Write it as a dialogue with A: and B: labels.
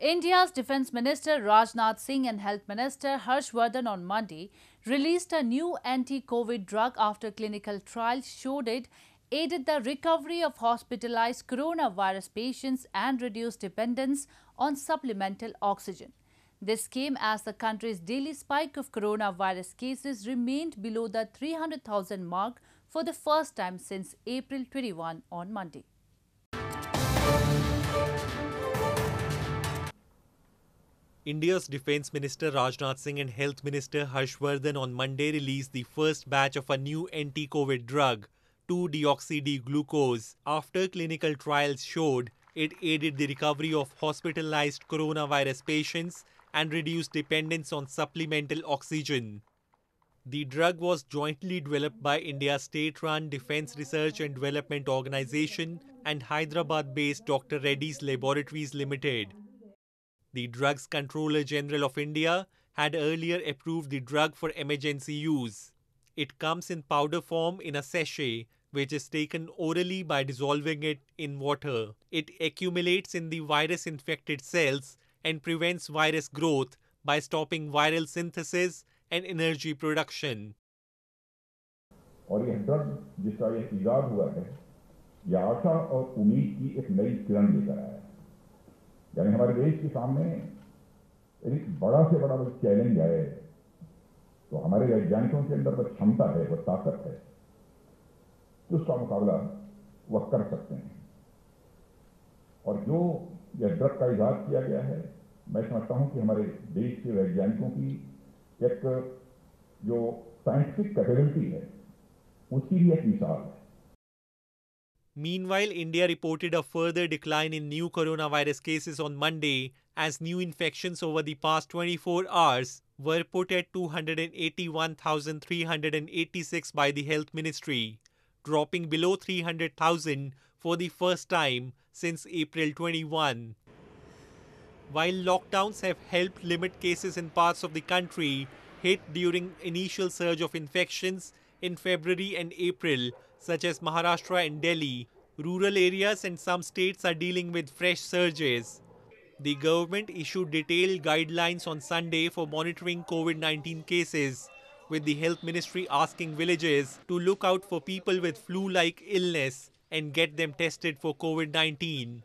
A: India's Defence Minister Rajnath Singh and Health Minister Harsh Vardhan on Monday released a new anti-COVID drug after clinical trials showed it aided the recovery of hospitalized coronavirus patients and reduced dependence on supplemental oxygen. This came as the country's daily spike of coronavirus cases remained below the 300,000 mark for the first time since April 21 on Monday.
B: India's Defence Minister Rajnath Singh and Health Minister Harsh Vardhan on Monday released the first batch of a new anti COVID drug, 2 deoxy D glucose, after clinical trials showed it aided the recovery of hospitalized coronavirus patients and reduced dependence on supplemental oxygen. The drug was jointly developed by India's state run Defence Research and Development Organization and Hyderabad based Dr. Reddy's Laboratories Limited. The Drugs Controller General of India had earlier approved the drug for emergency use. It comes in powder form in a sachet, which is taken orally by dissolving it in water. It accumulates in the virus infected cells and prevents virus growth by stopping viral synthesis and energy production.
C: और यह drug जिसका यह ईजाद हुआ है यह आशा और उम्मीद की एक नई किरण लेकर आया है यानी हमारे देश के सामने एक बड़ा से बड़ा कोई चैलेंज आए तो हमारे वैज्ञानिकों के अंदर वह क्षमता है वह ताकत है। तो उसका मुकाबला वह कर सकते हैं। और जो यह ड्रग का इजाद किया गया है, मैं समझता हूँ कि हमारे देश के वैज्ञानिकों की एक जो साइंटिफिक कैपेबिलिटी है उसकी भी एक मिसाल है।
B: Meanwhile, India reported a further decline in new coronavirus cases on Monday as new infections over the past 24 hours were put at 281,386 by the Health Ministry, dropping below 300,000 for the first time since April 21. While lockdowns have helped limit cases in parts of the country hit during initial surge of infections in February and April, such as Maharashtra and Delhi, rural areas and some states are dealing with fresh surges. The government issued detailed guidelines on Sunday for monitoring COVID 19 cases, with the health ministry asking villages to look out for people with flu like illness and get them tested for COVID 19.